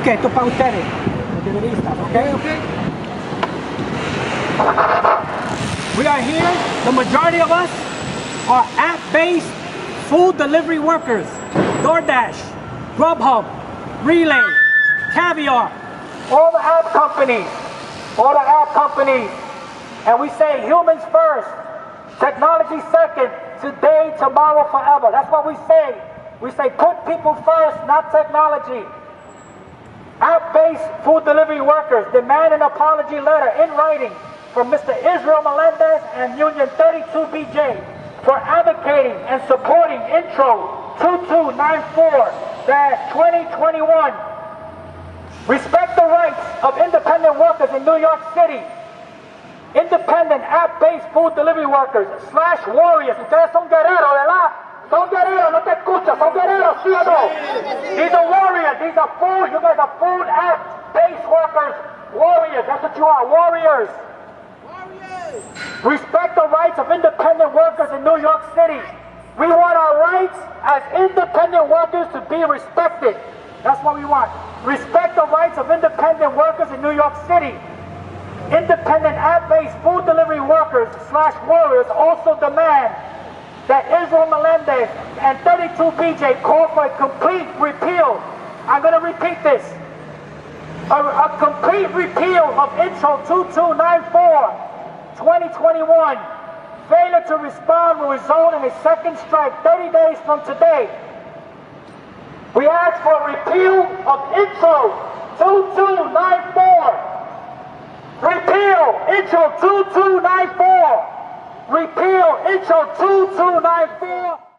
Ok, esto es para ustedes, los ok? We are here, the majority of us are app-based food delivery workers. DoorDash, Grubhub, Relay, Caviar, all the app companies, all the app companies. And we say humans first, technology second, today, tomorrow, forever. That's what we say. We say put people first, not technology. App-based food delivery workers demand an apology letter in writing from Mr. Israel Melendez and Union 32BJ for advocating and supporting Intro 2294-2021. Respect the rights of independent workers in New York City. Independent app-based food delivery workers slash warriors. Ustedes son guerreros, ¿verdad? Son guerreros, no te escuchas. Son guerreros, ¿sí o no? These are warriors. These are food. You guys are food app-based workers. Warriors. That's what you are. Warriors. Respect the rights of independent workers in New York City. We want our rights as independent workers to be respected. That's what we want. Respect the rights of independent workers in New York City. Independent app-based food delivery workers slash warriors also demand that Israel Melendez and 32BJ call for a complete repeal. I'm going to repeat this. A, a complete repeal of Intro 2294 2021. Failure to respond will result in a second strike 30 days from today. We ask for a repeal of Intro 2294. Repeal Intro 2294. Repeal Intro 2294.